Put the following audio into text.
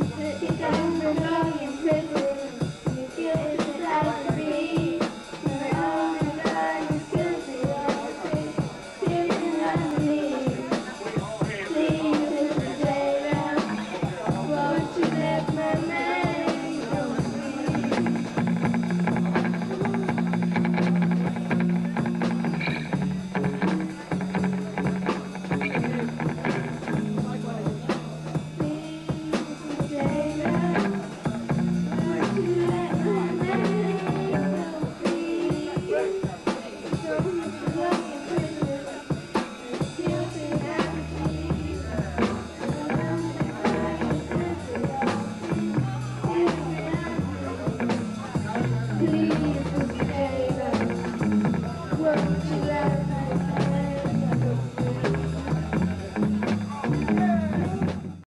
Sit down for long and privilege.